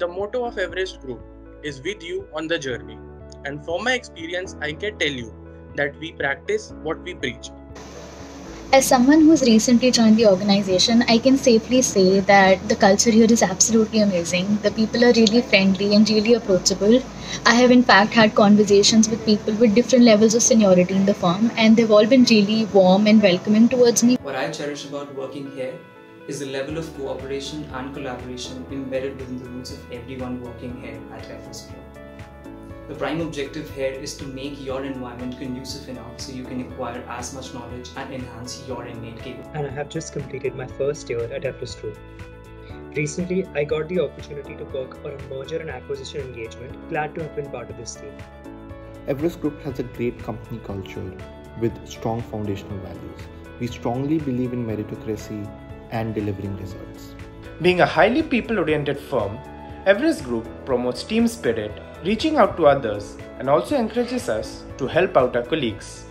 The motto of Everest Group is with you on the journey. And from my experience, I can tell you that we practice what we preach. As someone who's recently joined the organization, I can safely say that the culture here is absolutely amazing. The people are really friendly and really approachable. I have, in fact, had conversations with people with different levels of seniority in the firm, and they've all been really warm and welcoming towards me. What I cherish about working here is the level of cooperation and collaboration embedded within the roots of everyone working here at Everest Group. The prime objective here is to make your environment conducive enough so you can acquire as much knowledge and enhance your innate capabilities. And I have just completed my first year at Everest Group. Recently, I got the opportunity to work on a merger and acquisition engagement. Glad to have been part of this team. Everest Group has a great company culture with strong foundational values. We strongly believe in meritocracy and delivering results. Being a highly people oriented firm, Everest Group promotes team spirit, reaching out to others, and also encourages us to help out our colleagues.